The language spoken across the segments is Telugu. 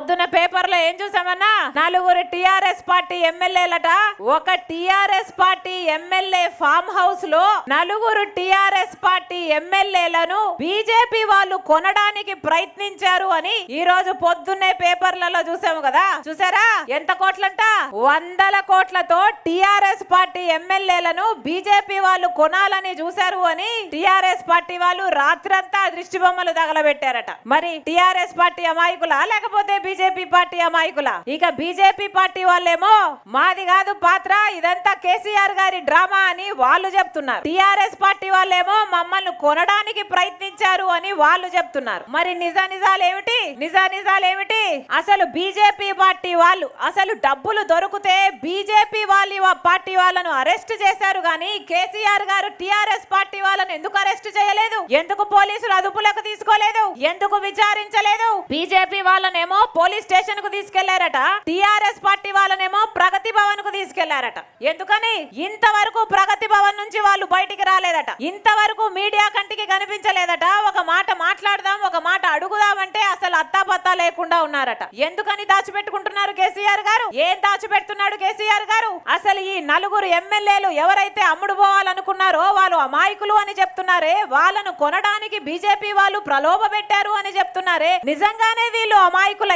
పొద్దున పేపర్లో ఏం చూసామన్నా? నలుగురు టిఆర్ఎస్ పార్టీ ఎమ్మెల్యేలట. ఒక టిఆర్ఎస్ పార్టీ ఎమ్మెల్యే ఫామ్ హౌస్లో నలుగురు టిఆర్ఎస్ పార్టీ ఎమ్మెల్యేలను బీజేపీ వాళ్ళు కొనడానికి ప్రయత్నించారు అని ఈ రోజు పొద్దున్నే పేపర్లలో చూసాము కదా. చూసారా? ఎంత కోట్లంట? వందల కోట్లతో టిఆర్ఎస్ పార్టీ ఎమ్మెల్యేలను బీజేపీ వాళ్ళు కొనాలని చూశారు అని టిఆర్ఎస్ పార్టీ వాళ్ళు రాత్రంతా దృష్టి బొమ్మలు తగలబెట్టారట. మరి టిఆర్ఎస్ పార్టీ అమాయకులా? లేకపోతే బీజేపీ పార్టీ అమాయకుల? ఇక బీజేపీ పార్టీ వాళ్ళేమో మాది కాదు పాత్ర ఇదంతా కేసీఆర్ గారి డ్రామా అని వాళ్ళు చెప్తున్నారు. టిఆర్ఎస్ పార్టీ వాళ్ళేమో మమ్మల్ని కొనడానికి ప్రయత్నించారు అని వాళ్ళు చెప్తున్నారు. మరి నిజ నిజాలు ఏమిటి నిజ నిజాలు ఏమిటి అసలు బీజేపీ పార్టీ వాళ్ళు అసలు డబ్బులు దొరికితే బీజేపీ వాళ్ళ పార్టీ వాళ్ళను అరెస్ట్ చేశారు కానీ కేసీఆర్ గారు టిఆర్ఎస్ పార్టీ వాళ్ళను ఎందుకు అరెస్ట్ చేయలేదు? ఎందుకు పోలీసులు అదుపులోకి తీసుకోలేదు? ఎందుకు విచారించలేదు? బీజేపీ వాళ్ళనేమో పోలీస్ స్టేషన్కు తీసుకెళ్ళారట. టిఆర్ఎస్ పార్టీ వాళ్ళనేమో ప్రగతి భవన్కు తీసుకెళ్ళారట. ఎందుకని? ఇంతవరకు ప్రగతి భవన్ నుంచి వాళ్ళు బయటికి రాలేదట. ఇంతవరకు మీడియా కంటికి కనిపించలేదట. ఒక మాట మాట్లాడదాం ఒక మాట అడుగుదామంటే అసలు అత్తాపత్తా లేకుండా ఉన్నారట. ఎందుకని దాచిపెట్టుకుంటున్నారు కేసీఆర్ గారు? ఏం దాచిపెడుతున్నాడు కేసీఆర్ గారు? అసలు ఈ నలుగురు ఎమ్మెల్యేలు ఎవరైతే అమ్ముడు పోవాలనుకున్నారో వాళ్ళు అమాయకులు అని చెప్తున్నారే. వాళ్ళను కొనడానికి బీజేపీ వాళ్ళు ప్రలోభ పెట్టారు అని చెప్తున్నారే. నిజంగానే వీళ్ళు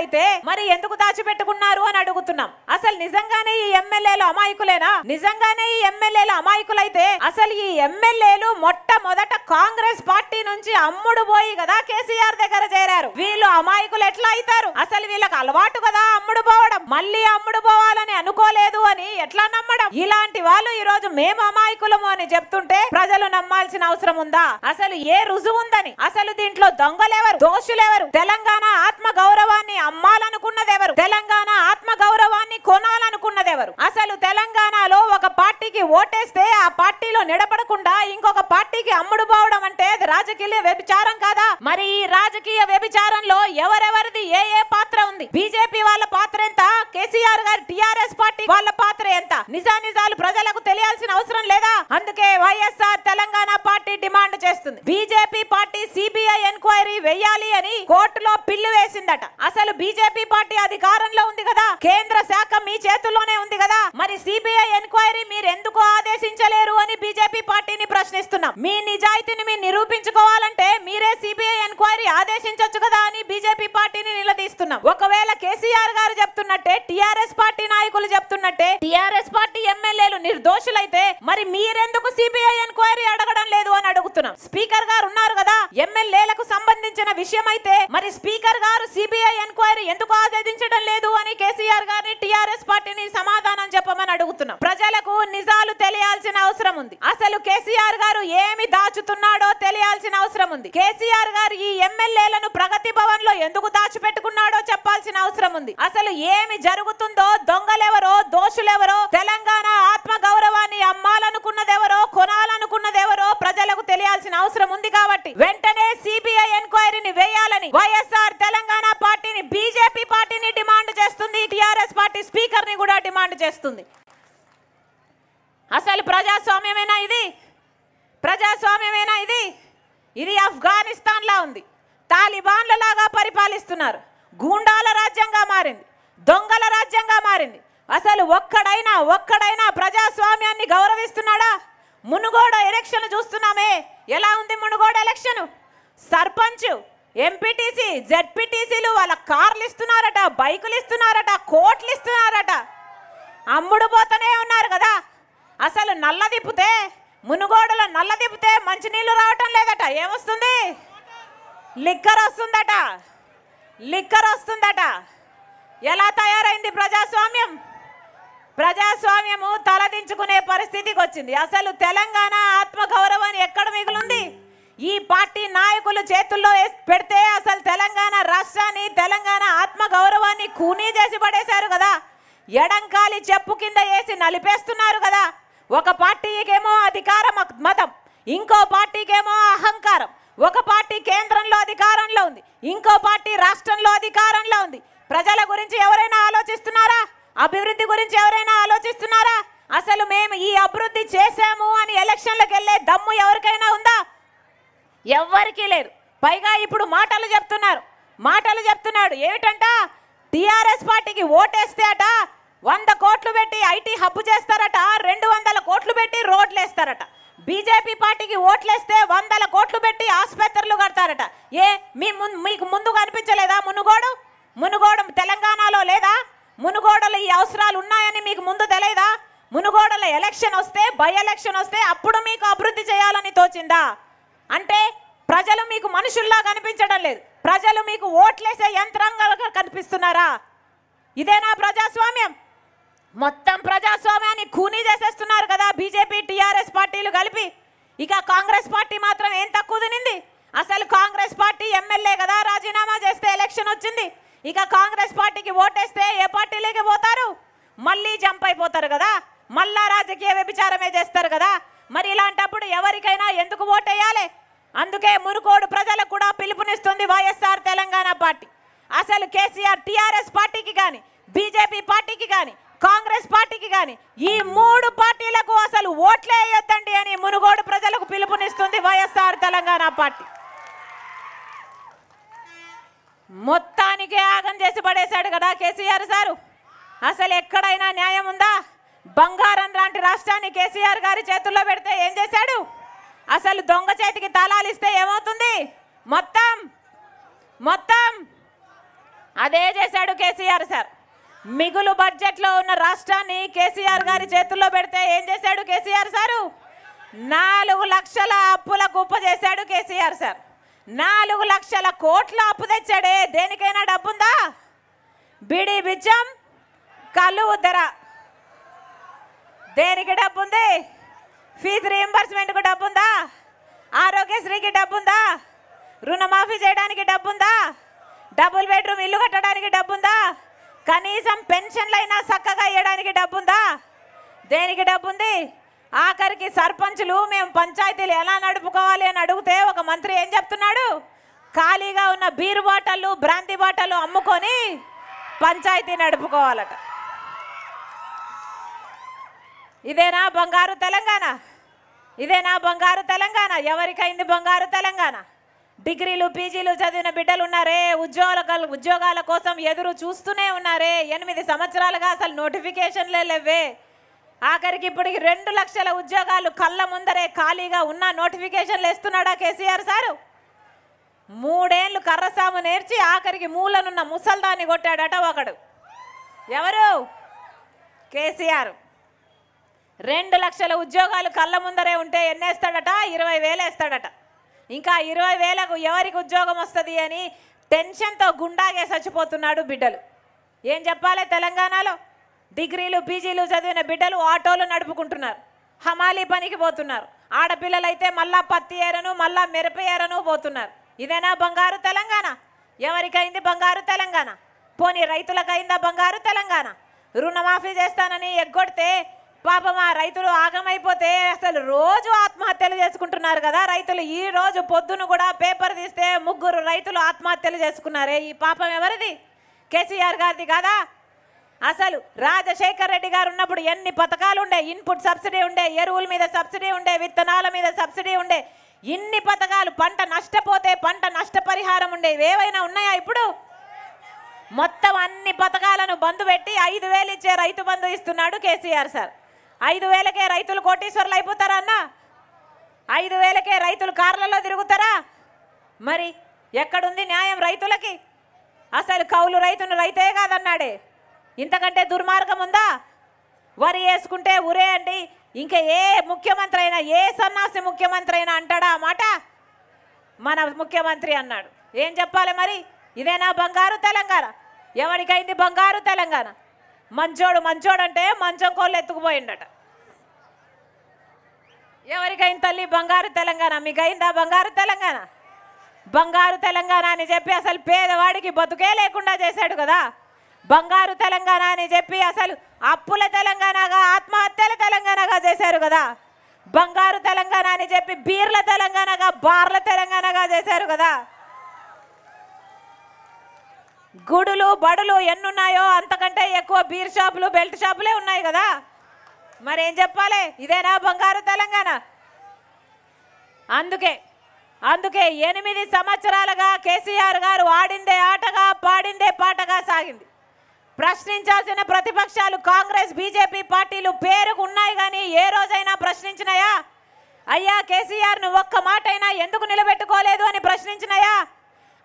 అయితే మరి ఎందుకు దాచిపెట్టుకున్నారు అని అడుగుతున్నాం. అసలు నిజంగానే ఈ ఎమ్మెల్యేలు అమాయకులేనా? నిజంగానే ఈ ఎమ్మెల్యేలు అమాయకులైతే అసలు ఈ ఎమ్మెల్యేలు మొట్టమొదట కాంగ్రెస్ పార్టీ నుంచి అమ్ముడు పోయి కదా కేసీఆర్ దగ్గర చేరారు. వీళ్ళు అమాయకులు ఎట్లా అవుతారు? అసలు వీళ్ళకి అలవాటు కదా అమ్ముడు పోవడం. మళ్ళీ అమ్ముడు పోవాలని అనుకోలేదు అని ఎట్లా నమ్మడం? ఇలాంటి వాళ్ళు ఈ రోజు మేము అమాయకులము అని చెప్తుంటే ప్రజలు నమ్మాల్సిన అవసరం ఉందా? అసలు ఏ రుజువు ఉందని? అసలు దీంట్లో దొంగలెవరు? దోషులెవరు? తెలంగాణ ఆత్మ గౌరవాన్ని అమ్మాలనుకున్నదెవరు తెలంగాణ ఆత్మ గౌరవాన్ని కొనాలనుకున్నదెవరు అసలు తెలంగాణలో ఒక పార్టీకి ఓటేస్తే ఆ పార్టీలో నిలబడకుండా ఇంకొక పార్టీకి అమ్ముడు పోవడం అంటే అది రాజకీయ వ్యభిచారం కాదా? మరి ఈ రాజకీయ వ్యభిచారంలో ఎవరెవరిది ఏ ఏ పాత్ర ఉంది? బీజేపీ వాళ్ళ పాత్ర ఎంత? కేసీఆర్ గారి టిఆర్ఎస్ పార్టీ వాళ్ళ పాత్ర ఎంత? నిజానిజాలు ప్రజలకు తెలియాల్సిన అవసరం లేదా? అందుకే వైఎస్ఆర్ తెలంగాణ పార్టీ డిమాండ్ చేస్తుంది. బీజేపీ పార్టీ సిబిఐ ఎంక్వైరీ వెయ్యాలి అని కోర్టులో పిల్లు వేసిందట. అసలు బీజేపీ పార్టీ అధికారంలో ఉంది కదా? కేంద్ర శాఖ మీ చేతుల్లోనే ఉంది కదా? మరి సిబిఐ ఎంక్వైరీ మీరు ఎందుకు ఆదేశించలేరు అని బీజేపీ పార్టీని ప్రశ్నిస్తున్నాం. మీ నిజాయితీని మీరు నిరూపించుకోవాలంటే మీరే సిబిఐ ఎంక్వైరీ ఆదేశించొచ్చు కదా అని బీజేపీ పార్టీని నిలదీస్తున్నాం. ఒకవేళ కేసీఆర్ గారు చెప్తున్నట్టే టిఆర్ఎస్ పార్టీ నాయకులు చెప్తున్నట్టే టిఆర్ఎస్ పార్టీ ఎమ్మెల్యేలు నిర్దోషులైతే మరి మీరెందుకు సిబిఐ ఎంక్వైరీ అడగడం లేదు అని అడుగుతున్నాం. స్పీకర్ గారు ఉన్నారు కదా ఎమ్మెల్యేలకు సంబంధించిన విషయం అయితే మరి స్పీకర్ గారు సిబిఐ ఎంక్వైరీ ఎందుకు ఆదేశించడం లేదు అని కేసీఆర్ గారిని టిఆర్ఎస్ పార్టీని సమాధానం చెప్పమని అడుగుతున్నాం. ప్రజలకు నిజాలు తెలియాల్సిన అవసరం ఉంది. అసలు కేసీఆర్ గారు ఏమి దాచుతున్నాడో తెలియాల్సిన అవసరం ఉంది. కేసీఆర్ గారు ఈ ఎమ్మెల్యేలను ప్రగతి భవన్లో ఎందుకు దాచిపెట్టుకున్నాడో చెప్పాల్సిన అవసరం ఉంది. అసలు ఏమి జరుగుతుందో దొంగలెవరో దోషులెవరో తెలంగాణ ఆత్మ గౌరవాన్ని అమ్మాలనుకున్నదెవరో కొనాలనుకున్నదెవరో ప్రజలకు తెలియాల్సిన అవసరం ఉంది కాబట్టి వెంటనే సిబిఐ ఎంక్వైరీని వేయాలని వైఎస్ఆర్ తెలంగాణ పార్టీని బీజేపీ పార్టీని డిమాండ్ చేస్తుంది పార్టీ స్పీకర్ని కూడా డిమాండ్ చేస్తుంది. అసలు ప్రజాస్వామ్యమేనా ఇది? ప్రజాస్వామ్యమేనా ఇది? ఇది ఆఫ్ఘనిస్తాన్లా ఉంది. తాలిబాన్ల లాగా పరిపాలిస్తున్నారు. గూండాల రాజ్యంగా మారింది. దొంగల రాజ్యంగా మారింది. అసలు ఒక్కడైనా ఒక్కడైనా ప్రజాస్వామ్యాన్ని గౌరవిస్తున్నాడా? మునుగోడ ఎలక్షన్ చూస్తున్నామే. ఎలా ఉంది మునుగోడ ఎలక్షన్? సర్పంచ్ ఎంపీటీసీ జెడ్పీటీసీలు వాళ్ళ కార్లు ఇస్తున్నారట బైకులు ఇస్తున్నారట కోట్లు ఇస్తున్నారట అమ్ముడు పోతూనే ఉన్నారు కదా. అసలు నల్ల తిప్పితే మునుగోడలో నల్ల తిప్పితే మంచినీళ్ళు రావటం లేదట. ఏమొస్తుంది? లిక్కర్ వస్తుందట. లిక్కర్ వస్తుందట. ఎలా తయారైంది ప్రజాస్వామ్యం? ప్రజాస్వామ్యము తలదించుకునే పరిస్థితికి వచ్చింది అసలు తెలంగాణ ఆత్మగౌరవాన్ని ఎక్కడ మిగులుంది? ఈ పార్టీ నాయకులు చేతుల్లో పెడితే అసలు తెలంగాణ రాష్ట్రాన్ని తెలంగాణ ఆత్మగౌరవాన్ని కూనీ చేసి పడేశారు కదా. ఎడంకాలి చెప్పు కింద వేసి నలిపేస్తున్నారు కదా. ఒక పార్టీకేమో అధికార మతం ఇంకో పార్టీకేమో అహంకారం. ఒక పార్టీ కేంద్రంలో అధికారంలో ఉంది ఇంకో పార్టీ రాష్ట్రంలో అధికారంలో ఉంది. ప్రజల గురించి ఎవరైనా ఆలోచిస్తున్నారా? అభివృద్ధి గురించి ఎవరైనా ఆలోచిస్తున్నారా? అసలు మేము ఈ అభివృద్ధి చేశాము అని ఎలక్షన్లకు వెళ్ళే దమ్ము ఎవరికైనా ఉందా? ఎవ్వరికీ లేదు పైగా ఇప్పుడు మాటలు చెప్తున్నారు. మాటలు చెప్తున్నాడు. ఏమిటంట టీఆర్ఎస్ పార్టీకి ఓటేస్తే అట వంద కోట్లు పెట్టి ఐటీ హబ్బు చేస్తారట రెండు వందల కోట్లు పెట్టి రోడ్లు వేస్తారట. బీజేపీ పార్టీకి ఓట్లేస్తే వందల కోట్లు పెట్టి ఆసుపత్రులు కడతారట. ఏ మీ ముందు మీకు ముందు కనిపించలేదా మునుగోడు? మునుగోడు తెలంగాణలో లేదా? మునుగోడలో ఈ అవసరాలు ఉన్నాయని మీకు ముందు తెలియదా మునుగోడలో ఎలక్షన్ వస్తే బై ఎలక్షన్ వస్తే అప్పుడు మీకు అభివృద్ధి చేయాలని తోచిందా? అంటే ప్రజలు మీకు మనుషుల్లా కనిపించడం లేదు. ప్రజలు మీకు ఓట్లేసే యంత్రాంగాలుగా కనిపిస్తున్నారా? ఇదేనా ప్రజాస్వామ్యం. మొత్తం ప్రజాస్వామ్యాన్ని ఖూనీ చేసేస్తున్నారు కదా బీజేపీ టీఆర్ఎస్ పార్టీలు కలిపి. ఇక కాంగ్రెస్ పార్టీ మాత్రం ఏం తక్కువ తినింది? అసలు కాంగ్రెస్ పార్టీ ఎమ్మెల్యే కదా రాజీనామా చేస్తే ఎలక్షన్ వచ్చింది. ఇక కాంగ్రెస్ పార్టీకి ఓటేస్తే ఏ పార్టీలోకి పోతారు? మళ్ళీ జంప్ అయిపోతారు కదా? మళ్ళా రాజకీయ వ్యభిచారమే చేస్తారు కదా? మరి ఇలాంటప్పుడు ఎవరికైనా ఎందుకు ఓటేయాలి? అందుకే మునుకోడు ప్రజలకు కూడా పిలుపునిస్తుంది వైఎస్ఆర్ తెలంగాణ పార్టీ. అసలు కేసీఆర్ టీఆర్ఎస్ పార్టీకి కానీ బీజేపీ పార్టీకి కానీ కాంగ్రెస్ పార్టీకి కానీ ఈ మూడు పార్టీలకు అసలు ఓట్లే వేయొద్దండి అని మునుగోడు ప్రజలకు పిలుపునిస్తుంది వైఎస్ఆర్ తెలంగాణ పార్టీ. మొత్తానికి ఆగం చేసి పడేశాడు కదా కేసీఆర్ సారు. అసలు ఎక్కడైనా న్యాయం ఉందా? బంగారం లాంటి రాష్ట్రాన్ని కేసీఆర్ గారి చేతుల్లో పెడితే ఏం చేశాడు? అసలు దొంగ చేతికి తాళాలు ఇస్తే ఏమవుతుంది? మొత్తం మొత్తం. అదే చేశాడు కేసీఆర్ సార్. మిగులు బడ్జెట్లో ఉన్న రాష్ట్రాన్ని కేసీఆర్ గారి చేతుల్లో పెడితే ఏం చేశాడు కేసీఆర్ సారు? నాలుగు లక్షల అప్పుల కుప్ప చేశాడు కేసీఆర్ సార్. నాలుగు లక్షల కోట్ల అప్పు తెచ్చాడే. దేనికైనా డబ్బుందా? బిడి బిచ్చం కళ్ళు ధర దేనికి డబ్బు ఉంది ఫీజు రీఎంబర్స్మెంట్కు డబ్బుందా? ఆరోగ్యశ్రీకి డబ్బు ఉందా రుణమాఫీ చేయడానికి డబ్బు ఉందా డబుల్ బెడ్రూమ్ ఇల్లు కట్టడానికి డబ్బు ఉందా కనీసం పెన్షన్లైనా చక్కగా ఇవ్వడానికి డబ్బు ఉందా దేనికి డబ్బు ఉంది ఆఖరికి సర్పంచులు మేము పంచాయతీలు ఎలా నడుపుకోవాలి అని అడిగితే ఒక మంత్రి ఏం చెప్తున్నాడు? ఖాళీగా ఉన్న బీరు బాటలు బ్రాంతి బాటలు అమ్ముకొని పంచాయతీ నడుపుకోవాలట. ఇదేనా బంగారు తెలంగాణ? ఇదేనా బంగారు తెలంగాణ? ఎవరికైంది బంగారు తెలంగాణ? డిగ్రీలు పీజీలు చదివిన బిడ్డలు ఉన్నారే ఉద్యోగాల ఉద్యోగాల కోసం ఎదురు చూస్తూనే ఉన్నారే. ఎనిమిది సంవత్సరాలుగా అసలు నోటిఫికేషన్లే లేవే ఆఖరికి ఇప్పటికి రెండు లక్షల ఉద్యోగాలు కళ్ళ ముందరే ఖాళీగా ఉన్న నోటిఫికేషన్లు వేస్తున్నాడా కేసీఆర్ సారు? మూడేళ్ళు కర్రసాము నేర్చి ఆఖరికి మూలనున్న ముసల్దాన్ని కొట్టాడట ఒకడు. ఎవరు? కేసీఆర్. రెండు లక్షల ఉద్యోగాలు కళ్ళ ముందరే ఉంటే ఎన్నేస్తాడట? ఇరవై వేలేస్తాడట. ఇంకా ఇరవై వేలకు ఎవరికి ఉద్యోగం వస్తుంది అని టెన్షన్తో గుండాగే చచ్చిపోతున్నాడు బిడ్డలు. ఏం చెప్పాలి తెలంగాణలో? డిగ్రీలు పీజీలు చదివిన బిడ్డలు ఆటోలు నడుపుకుంటున్నారు. హమాలీ పనికి పోతున్నారు. ఆడపిల్లలైతే మళ్ళా పత్తి ఏరను మళ్ళా మిరప ఏరను పోతున్నారు. ఇదేనా బంగారు తెలంగాణ? ఎవరికైంది బంగారు తెలంగాణ? పోనీ రైతులకైందా బంగారు తెలంగాణ? రుణమాఫీ చేస్తానని ఎగ్గొడితే పాపం ఆ రైతులు ఆగమైపోతే అసలు రోజు ఆత్మహత్యలు చేసుకుంటున్నారు కదా. రైతులు ఈ రోజు పొద్దున కూడా పేపర్ తీస్తే ముగ్గురు రైతులు ఆత్మహత్యలు చేసుకున్నారే. ఈ పాపం ఎవరిది? కేసీఆర్ గారిది కాదా? అసలు రాజశేఖర్ రెడ్డి గారు ఉన్నప్పుడు ఎన్ని పథకాలు ఉండే? ఇన్పుట్ సబ్సిడీ ఉండే ఎరువుల మీద సబ్సిడీ ఉండే విత్తనాల మీద సబ్సిడీ ఉండే ఇన్ని పథకాలు పంట నష్టపోతే పంట నష్టపరిహారం ఉండేవి ఏవైనా ఉన్నాయా ఇప్పుడు? మొత్తం అన్ని పథకాలను బంధు పెట్టి ఐదు వేలు ఇచ్చే రైతు బంధు ఇస్తున్నాడు కేసీఆర్ సార్. ఐదు వేలకే రైతులు కోటీశ్వర్లు అయిపోతారా అన్న? ఐదు వేలకే రైతులు కార్లలో తిరుగుతారా? మరి ఎక్కడుంది న్యాయం రైతులకి? అసలు కౌలు రైతును రైతే కాదన్నాడే. ఇంతకంటే దుర్మార్గం ఉందా? వరి వేసుకుంటే ఉరే అండి. ఇంకా ఏ ముఖ్యమంత్రి అయినా ఏ సన్నాసి ముఖ్యమంత్రి అయినా అంటాడా మాట? మన ముఖ్యమంత్రి అన్నాడు. ఏం చెప్పాలి మరి? ఇదేనా బంగారు తెలంగాణ? ఎవరికైంది బంగారు తెలంగాణ? మంచోడు మంచోడు అంటే మంచం కోళ్ళు ఎత్తుకుపోయిండట. ఎవరికైంది తల్లి బంగారు తెలంగాణ మీకైందా బంగారు తెలంగాణ? బంగారు తెలంగాణ అని చెప్పి అసలు పేదవాడికి బతుకే లేకుండా చేశాడు కదా. బంగారు తెలంగాణ అని చెప్పి అసలు అప్పుల తెలంగాణగా ఆత్మహత్యల తెలంగాణగా చేశారు కదా. బంగారు తెలంగాణ అని చెప్పి బీర్ల తెలంగాణగా బార్ల తెలంగాణగా చేశారు కదా. గుడులు బడులు ఎన్నున్నాయో అంతకంటే ఎక్కువ బీర్ షాపులు బెల్ట్ షాపులే ఉన్నాయి కదా. మరేం చెప్పాలి? ఇదేనా బంగారు తెలంగాణ? అందుకే అందుకే ఎనిమిది సంవత్సరాలుగా కేసీఆర్ గారు ఆడిందే ఆటగా పాడిందే పాటగా సాగింది. ప్రశ్నించాల్సిన ప్రతిపక్షాలు కాంగ్రెస్ బీజేపీ పార్టీలు పేరుకు ఉన్నాయి కానీ ఏ రోజైనా ప్రశ్నించినాయా? అయ్యా కేసీఆర్ను ఒక్క మాటైనా ఎందుకు నిలబెట్టుకోలేదు అని ప్రశ్నించినాయా?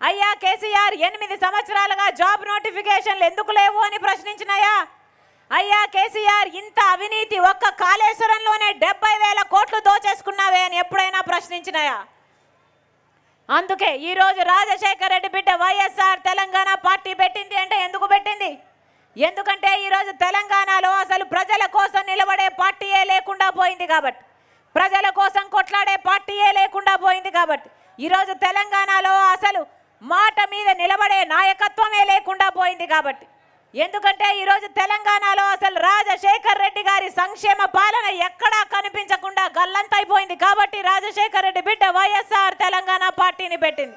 అయ్యా కేసీఆర్ ఎనిమిది సంవత్సరాలుగా జాబ్ నోటిఫికేషన్లు ఎందుకు లేవు అని ప్రశ్నించినాయా? అయ్యా కేసీఆర్ ఇంత అవినీతి ఒక్క కాళేశ్వరంలోనే డెబ్బై వేల కోట్లు దోచేసుకున్నావే అని ఎప్పుడైనా ప్రశ్నించినాయా? అందుకే ఈరోజు రాజశేఖర రెడ్డి బిడ్డ వైఎస్ఆర్ తెలంగాణ పార్టీ పెట్టింది అంటే ఎందుకు పెట్టింది? ఎందుకంటే ఈరోజు తెలంగాణలో అసలు ప్రజల కోసం నిలబడే పార్టీయే లేకుండా పోయింది కాబట్టి. ప్రజల కోసం కొట్లాడే పార్టీయే లేకుండా పోయింది కాబట్టి. ఈరోజు తెలంగాణలో అసలు మాట మీద నిలబడే నాయకత్వమే లేకుండా పోయింది కాబట్టి. ఎందుకంటే ఈరోజు తెలంగాణలో అసలు రాజశేఖర్ రెడ్డి గారి సంక్షేమ పాలన ఎక్కడా కనిపించకుండా గల్లంతైపోయింది కాబట్టి రాజశేఖర్ రెడ్డి బిడ్డ వైఎస్ఆర్ తెలంగాణ పార్టీని పెట్టింది.